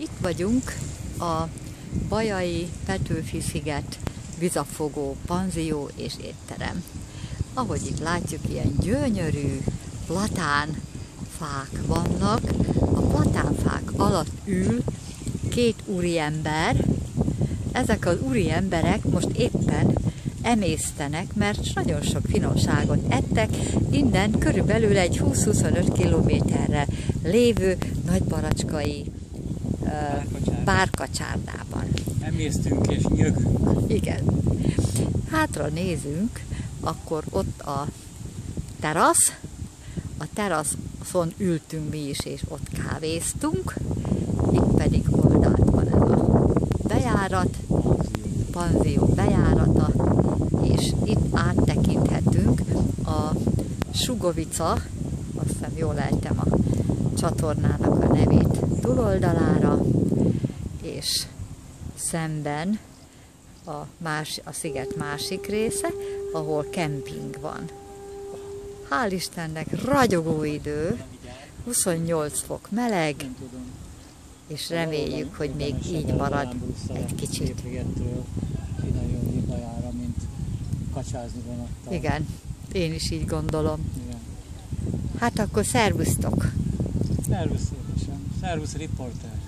Itt vagyunk a Bajai Petőfi sziget vizafogó panzió és étterem. Ahogy itt látjuk, ilyen gyönyörű platán fák vannak. A platánfák alatt ül két úriember. Ezek az úriemberek most éppen emésztenek, mert nagyon sok finomságot ettek, innen körülbelül egy 20-25 kilométerre lévő nagybaracskai bárkacsárdában. Emésztünk és nyögünk. Igen. Hátra nézünk, akkor ott a terasz, a teraszon ültünk mi is, és ott kávéztunk, itt pedig oldalt van ez a bejárat, panzió bejárata, és itt áttekinthetünk a Sugovica, azt hiszem jól ejtem a csatornának a nevét túloldalára, és szemben a, más, a sziget másik része, ahol kemping van. Hál' Istennek ragyogó idő, 28 fok meleg, és reméljük, hogy még így marad egy kicsit. Igen, én is így gondolom. Hát akkor szervusztok! Szervusz, Szervusz, riporter!